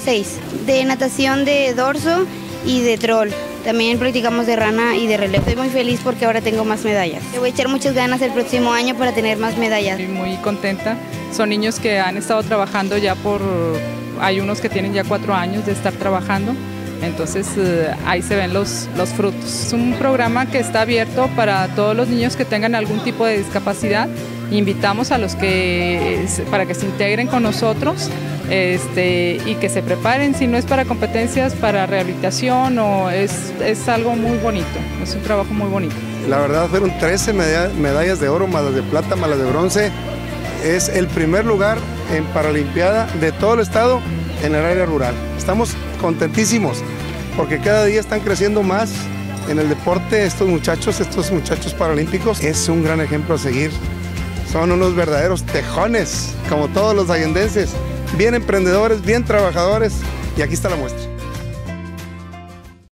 seis, de natación de dorso y de troll. También practicamos de rana y de relevo. Estoy muy feliz porque ahora tengo más medallas. Le voy a echar muchas ganas el próximo año para tener más medallas. Estoy muy contenta. Son niños que han estado trabajando ya por... Hay unos que tienen ya cuatro años de estar trabajando. Entonces eh, ahí se ven los, los frutos. Es un programa que está abierto para todos los niños que tengan algún tipo de discapacidad. Invitamos a los que para que se integren con nosotros este, y que se preparen, si no es para competencias, para rehabilitación o es, es algo muy bonito, es un trabajo muy bonito. La verdad fueron 13 medallas de oro, más las de plata, más las de bronce. Es el primer lugar en Paralimpiada de todo el estado en el área rural. Estamos contentísimos porque cada día están creciendo más en el deporte estos muchachos, estos muchachos paralímpicos. Es un gran ejemplo a seguir. Son unos verdaderos tejones, como todos los allendenses bien emprendedores, bien trabajadores y aquí está la muestra.